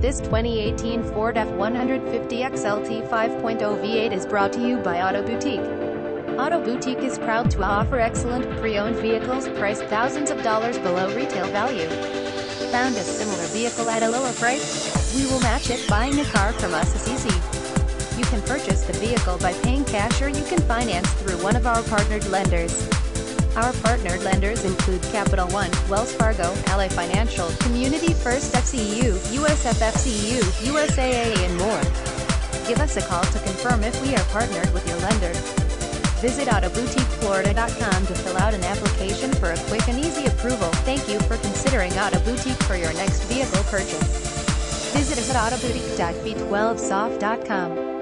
This 2018 Ford F-150 XLT 5.0 V8 is brought to you by Auto Boutique. Auto Boutique is proud to offer excellent pre-owned vehicles priced thousands of dollars below retail value. Found a similar vehicle at a lower price? We will match it. Buying a car from us is easy. You can purchase the vehicle by paying cash or you can finance through one of our partnered lenders. Our partnered lenders include Capital One, Wells Fargo, Ally Financial, Community First FCU, USF FCU, USAA and more. Give us a call to confirm if we are partnered with your lender. Visit AutoBoutiqueFlorida.com to fill out an application for a quick and easy approval. Thank you for considering Auto Boutique for your next vehicle purchase. Visit us at autoboutique.v12soft.com.